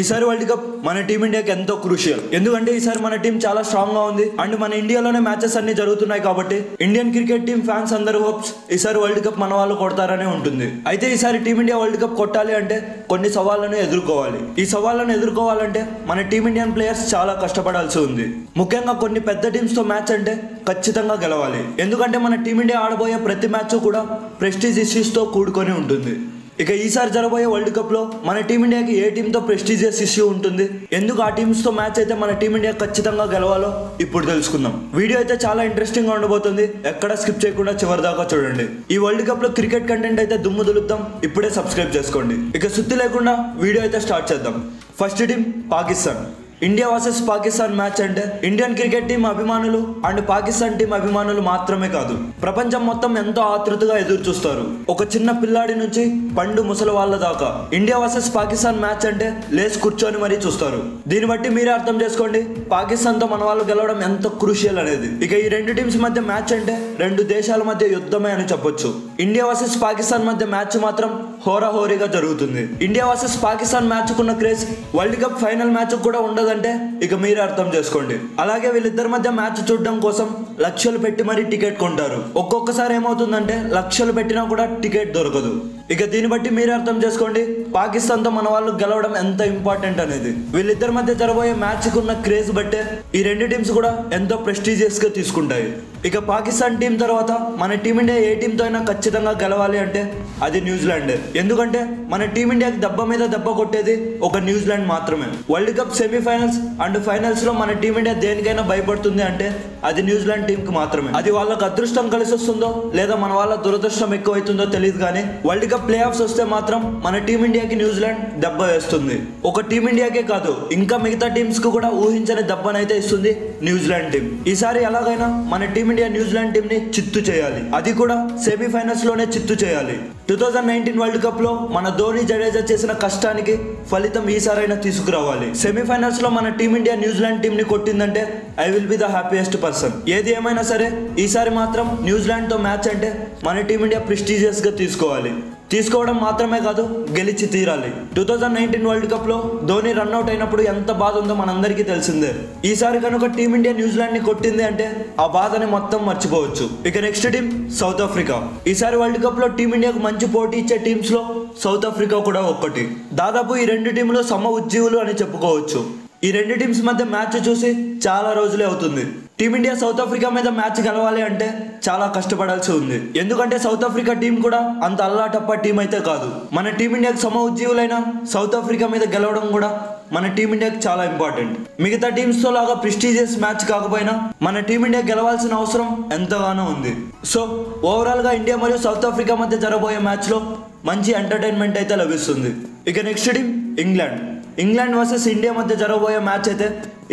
ఈసారి world cup మన టీమిండియాకి ఎంతో క్రూషియల్ ఎందుకంటే ఈసారి మన టీం చాలా స్ట్రాంగ్గా ఉంది. అండ్ మన ఇండియాలోనే మ్యాచెస్ అన్ని జరుగుతున్నాయి కాబట్టి ఇండియన్ క్రికెట్ టీం ఫ్యాన్స్ అందరు హోప్స్ ఈసారి వరల్డ్ కప్ మన వాళ్ళు కొడతారనే ఉంటుంది. అయితే ఈసారి టీమిండియా వరల్డ్ కప్ కొట్టాలి అంటే కొన్ని సవాళ్ళను ఎదుర్కోవాలి. ఈ సవాళ్ళను ఎదుర్కోవాలంటే మన టీమిండియన్ ప్లేయర్స్ చాలా కష్టపడాల్సి ఉంది. ముఖ్యంగా కొన్ని పెద్ద టీమ్స్తో మ్యాచ్ అంటే ఖచ్చితంగా గెలవాలి. ఎందుకంటే మన టీమిండియా ఆడబోయే ప్రతి మ్యాచ్ కూడా ప్రెస్టీజ్ ఇష్యూస్తో కూడుకొని ఉంటుంది. ఇక ఈసారి జరగబోయే వరల్డ్ కప్లో మన టీమిండియాకి ఏ టీంతో ప్రెస్టీజియస్ ఇష్యూ ఉంటుంది? ఎందుకు ఆ టీమ్స్తో మ్యాచ్ అయితే మన టీమిండియా ఖచ్చితంగా గెలవాలో ఇప్పుడు తెలుసుకుందాం. వీడియో అయితే చాలా ఇంట్రెస్టింగ్గా ఉండబోతుంది. ఎక్కడ స్కిప్ చేయకుండా చివరి దాకా చూడండి. ఈ వరల్డ్ కప్లో క్రికెట్ కంటెంట్ అయితే దుమ్ము దులుపుతాం. ఇప్పుడే సబ్స్క్రైబ్ చేసుకోండి. ఇక సుత్తి లేకుండా వీడియో అయితే స్టార్ట్ చేద్దాం. First team Pakistan. India versus Pakistan match అంటే ఇండియన్ క్రికెట్ టీం అభిమానులు అండ్ పాకిస్తాన్ టీం అభిమానులు మాత్రమే కాదు. ప్రపంచం మొత్తం ఎంతో ఆతృతగా ఎదురు చూస్తారు. ఒక చిన్న పిల్లాడి నుంచి పండు ముసలి వాళ్ళ దాకా ఇండియా వర్సెస్ పాకిస్తాన్ మ్యాచ్ అంటే లేస్ కూర్చొని మరీ చూస్తారు. దీన్ని బట్టి మీరే అర్థం చేసుకోండి పాకిస్తాన్తో మన వాళ్ళు గెలవడం ఎంత క్రూషియల్ అనేది. ఇక ఈ రెండు టీమ్స్ మధ్య మ్యాచ్ అంటే రెండు దేశాల మధ్య యుద్ధమే అని చెప్పొచ్చు. ఇండియా వర్సెస్ పాకిస్తాన్ మధ్య మ్యాచ్ మాత్రం హోరాహోరీగా జరుగుతుంది. ఇండియా వర్సెస్ పాకిస్తాన్ మ్యాచ్ కున్న craze world cup final match కూడా ఉండదంటే ఇక మీరే అర్థం చేసుకోండి. అలాగే వీళ్ళిద్దరి మధ్య మ్యాచ్ చూడడం కోసం లక్షలు పెట్టి మరీ టికెట్ కొంటారు. ఒక్కొక్కసారి ఏమవుతుందంటే లక్షలు పెట్టినా కూడా టికెట్ దొరకదు. ఇక దీన్ని బట్టి మీరే అర్థం చేసుకోండి. పాకిస్తాన్తో మన వాళ్ళు గెలవడం ఎంత ఇంపార్టెంట్ అనేది. వీళ్ళిద్దరి మధ్య జరబోయే మ్యాచ్కున్న క్రేజ్ బట్టే ఈ రెండు టీమ్స్ కూడా ఎంతో ప్రెస్టీజియస్గా తీసుకుంటాయి. ఇక పాకిస్తాన్ టీం తర్వాత మన టీమిండియా ఏ టీంతో అయినా ఖచ్చితంగా గెలవాలి అంటే అది న్యూజిలాండ్. ఎందుకంటే మన టీమిండియాకి దెబ్బ మీద దెబ్బ కొట్టేది ఒక న్యూజిలాండ్ మాత్రమే. వరల్డ్ కప్ సెమీఫైనల్స్ అండ్ ఫైనల్స్లో మన టీమిండియా దేనికైనా భయపడుతుంది అంటే అది న్యూజిలాండ్ టీంకి మాత్రమే. అది వాళ్ళకి అదృష్టం కలిసి వస్తుందో లేదా మన వాళ్ళ దురదృష్టం ఎక్కువ అవుతుందో తెలియదు కానీ వరల్డ్ కప్ ప్లే ఆఫ్స్ వస్తే మాత్రం మన టీమిండియాకి న్యూజిలాండ్ దెబ్బ వేస్తుంది. ఒక టీమిండియాకే కాదు ఇంకా మిగతా టీమ్స్కు కూడా ఊహించని దెబ్బనైతే ఇస్తుంది న్యూజిలాండ్ టీం ఈసారి ఎలాగైనా మన టీమిండియా న్యూజిలాండ్ టీం ని చిత్తు చేయాలి. అది కూడా సెమీఫైనల్స్లోనే చిత్తు చేయాలి. టూ థౌజండ్ నైన్టీన్ వరల్డ్ కప్లో మన ధోని జడేజా చేసిన కష్టానికి ఫలితం ఈసారైనా తీసుకురావాలి. సెమీఫైనల్స్లో మన టీమిండియా న్యూజిలాండ్ టీం ని కొట్టిందంటే I will be the happiest person. ఏది ఏమైనా సరే ఈసారి మాత్రం న్యూజిలాండ్తో మ్యాచ్ అంటే మన టీమిండియా ప్రెస్టీజియస్గా తీసుకోవాలి. తీసుకోవడం మాత్రమే కాదు గెలిచి తీరాలి. టూ థౌజండ్ నైన్టీన్ వరల్డ్ కప్లో ధోని రన్అట్ అయినప్పుడు ఎంత బాధ ఉందో మనందరికీ తెలిసిందే. ఈసారి కనుక టీమిండియా న్యూజిలాండ్ని కొట్టింది అంటే ఆ బాధని మొత్తం మర్చిపోవచ్చు. ఇక నెక్స్ట్ టీం సౌత్ ఆఫ్రికా ఈసారి వరల్డ్ కప్లో టీమిండియాకు మంచి పోటీ ఇచ్చే టీమ్స్లో సౌత్ ఆఫ్రికా కూడా ఒక్కటి. దాదాపు ఈ రెండు టీంలు సమ ఉజ్జీవులు అని చెప్పుకోవచ్చు. ఈ రెండు టీమ్స్ మధ్య మ్యాచ్ చూసి చాలా రోజులే అవుతుంది. టీమిండియా సౌత్ ఆఫ్రికా మీద మ్యాచ్ గెలవాలి అంటే చాలా కష్టపడాల్సి ఉంది. ఎందుకంటే సౌత్ ఆఫ్రికా టీం కూడా అంత అల్లాటప్ప టీం అయితే కాదు. మన టీమిండియాకు సమ ఉజ్జీవులైన సౌత్ ఆఫ్రికా మీద గెలవడం కూడా మన టీమిండియాకి చాలా ఇంపార్టెంట్ మిగతా టీమ్స్తో లాగా ప్రెస్టీజియస్ మ్యాచ్ కాకపోయినా మన టీమిండియా గెలవాల్సిన అవసరం ఎంతగానో ఉంది. సో ఓవరాల్గా ఇండియా మరియు సౌత్ ఆఫ్రికా మధ్య జరగబోయే మ్యాచ్లో మంచి ఎంటర్టైన్మెంట్ అయితే లభిస్తుంది. ఇక next team England England versus India మధ్య జరగబోయే మ్యాచ్ అయితే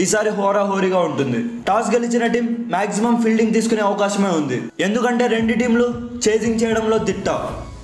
ఈసారి హోరా హోరీగా ఉంటుంది. టాస్ గెలిచిన టీం మాక్సిమం ఫీల్డింగ్ తీసుకునే అవకాశమే ఉంది. ఎందుకంటే రెండు టీంలు చేజింగ్ చేయడంలో దిట్ట.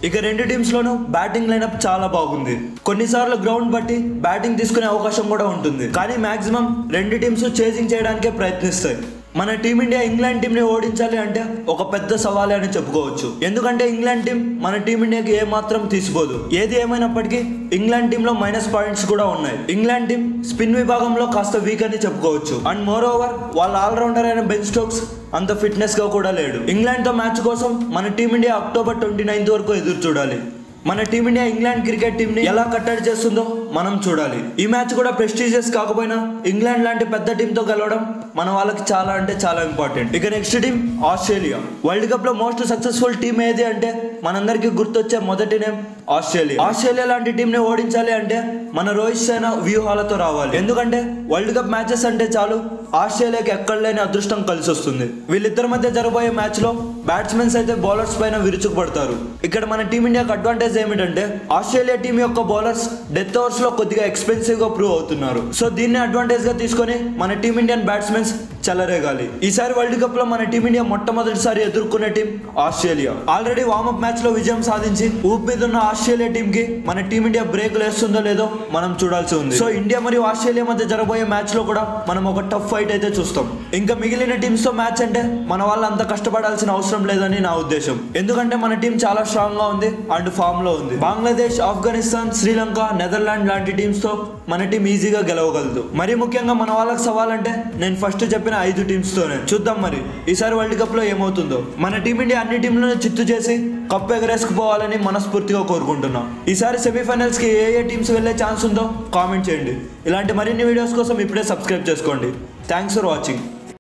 ఇక రెండు టీమ్స్ లోనూ బ్యాటింగ్ లైనప్ చాలా బాగుంది. కొన్నిసార్లు గ్రౌండ్ బట్టి బ్యాటింగ్ తీసుకునే అవకాశం కూడా ఉంటుంది. కానీ మాక్సిమం రెండు టీమ్స్ చేజింగ్ చేయడానికే ప్రయత్నిస్తాయి. మన టీమిండియా ఇంగ్లాండ్ టీంని ఓడించాలి అంటే ఒక పెద్ద సవాలే అని చెప్పుకోవచ్చు. ఎందుకంటే ఇంగ్లాండ్ టీం మన టీమిండియాకి ఏమాత్రం తీసిపోదు. ఏది ఏమైనప్పటికీ ఇంగ్లాండ్ టీంలో మైనస్ పాయింట్స్ కూడా ఉన్నాయి. ఇంగ్లాండ్ టీం స్పిన్ విభాగంలో కాస్త వీక్ అని చెప్పుకోవచ్చు. అండ్ మోర్ ఓవర్ వాళ్ళ ఆల్రౌండర్ అయిన బెన్ స్టోక్స్ అంత ఫిట్నెస్గా కూడా లేడు. ఇంగ్లాండ్తో మ్యాచ్ కోసం మన టీమిండియా అక్టోబర్ ట్వంటీ నైన్త్ వరకు ఎదురు చూడాలి. మన టీమిండియా ఇంగ్లాండ్ క్రికెట్ టీం ని ఎలా కట్టడి చేస్తుందో మనం చూడాలి. ఈ మ్యాచ్ కూడా ప్రెస్టీజియస్ కాకపోయినా ఇంగ్లాండ్ లాంటి పెద్ద టీం తో గెలవడం మన వాళ్ళకి చాలా అంటే చాలా ఇంపార్టెంట్. ఇక నెక్స్ట్ టీం ఆస్ట్రేలియా. వరల్డ్ కప్లో మోస్ట్ సక్సెస్ఫుల్ టీం ఏది అంటే మనందరికీ గుర్తొచ్చే మొదటి నేమ్ ఆస్ట్రేలియా. ఆస్ట్రేలియా లాంటి టీం ని ఓడించాలి అంటే మన రోహిత్ శర్మ వ్యూహాలతో రావాలి. ఎందుకంటే వరల్డ్ కప్ మ్యాచెస్ అంటే చాలు ఆస్ట్రేలియాకి ఎక్కడ లేని అదృష్టం కలిసి వస్తుంది వీళ్ళిద్దరి మధ్య జరగబోయే మ్యాచ్లో బ్యాట్స్మెన్స్ అయితే బౌలర్స్ పైన విరుచుకుపడతారు. ఇక్కడ మన టీమిండియాకి అడ్వాంటేజ్ ఏమిటంటే ఆస్ట్రేలియా టీం యొక్క బౌలర్స్ డెత్ ఓవర్స్లో కొద్దిగా ఎక్స్పెన్సివ్గా ప్రూవ్ అవుతున్నారు. సో దీన్ని అడ్వాంటేజ్గా తీసుకొని మన టీమిండియన్ బ్యాట్స్మెన్స్ చెలరేగాలి. ఈసారి వరల్డ్ కప్లో మన టీమిండియా మొట్టమొదటిసారి ఎదుర్కొనే టీం ఆస్ట్రేలియా. ఆల్రెడీ వార్మప్ మ్యాచ్లో విజయం సాధించి ఊపి మీద ఉన్న ఆస్ట్రేలియా టీం కి మన టీమిండియా బ్రేక్ వేస్తుందో లేదో మనం చూడాల్సి ఉంది. సో ఇండియా మరియు ఆస్ట్రేలియా మధ్య జరగబోయే మ్యాచ్లో కూడా మనం ఒక టఫ్ ఫైట్ అయితే చూస్తాం. ఇంకా మిగిలిన టీమ్స్తో మ్యాచ్ అంటే మన వాళ్ళు అంత కష్టపడాల్సిన అవసరం లేదని నా ఉద్దేశం. ఎందుకంటే మన టీం చాలా స్ట్రాంగ్గా ఉంది అండ్ ఫామ్లో ఉంది. బంగ్లాదేశ్ ఆఫ్ఘనిస్తాన్ శ్రీలంక నెదర్లాండ్ లాంటి టీమ్స్తో మన టీం ఈజీగా గెలవగలదు. మరి ముఖ్యంగా మన వాళ్ళకి సవాల్ అంటే నేను ఫస్ట్ చెప్పిన ఐదు టీమ్స్ తోనే చూద్దాం మరి ఈసారి వరల్డ్ కప్లో ఏమవుతుందో. మన టీమిండియా అన్ని టీంలను చిత్తు చేసి కప్ ఎగరేసుకుపోవాలని మనస్ఫూర్తిగా కోరు కోరుకుంటున్నాం. ఈసారి సెమీఫైనల్స్కి ఏ ఏ టీమ్స్ వెళ్ళే ఛాన్స్ ఉందో కామెంట్ చేయండి. ఇలాంటి మరిన్ని వీడియోస్ కోసం ఇప్పుడే సబ్స్క్రైబ్ చేసుకోండి. Thanks for watching